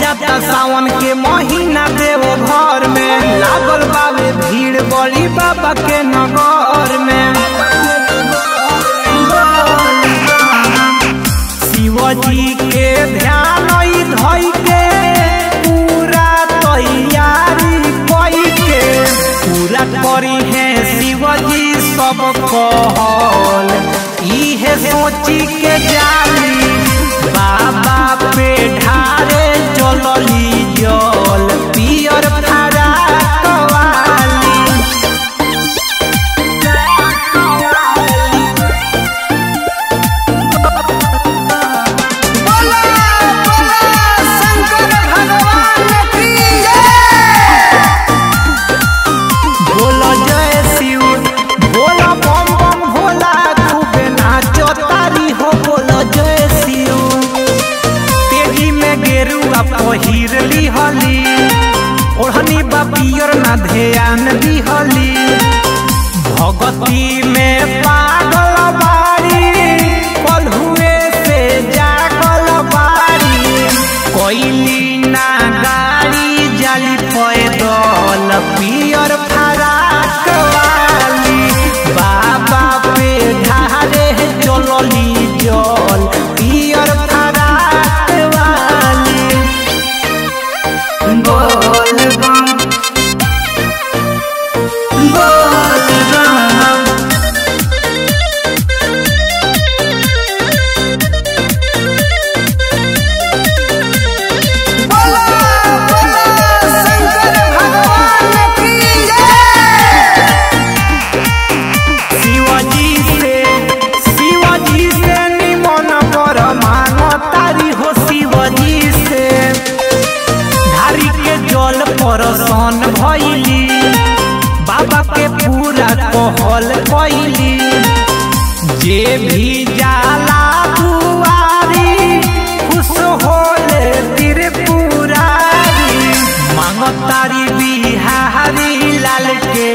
जाता सावन के महीना देव घर में। लागल बाबे भीड़ बड़ी बाबा के नगर। शिवजी के ध्यान धई के, पूरा तैयारी कई के। पूरा करी है शिवजी सब कहल। इहे सोची के जानी, बाबा गेरुआ पहिर लिहली ओढ़नी बापियर ना ध्यान दिहली भगती में पागल जल भैली बाबा के पूरा कहल कैली जे भी जाला दुआरी, खुश होले त्रिपुरारी। मांगतारी बिहारी लाल के